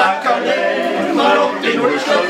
Sack an den, mal ob den Ruhestand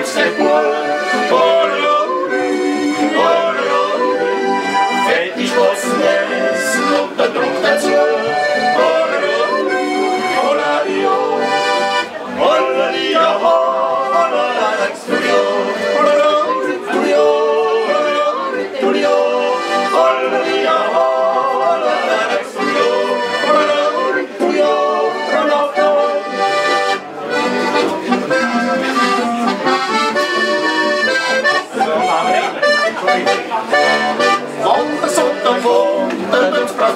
It's step one.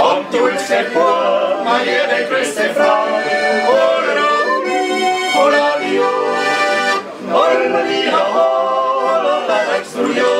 Montul se poa, maniere queste fra, Orro, orario, ormonia, la rex ruio,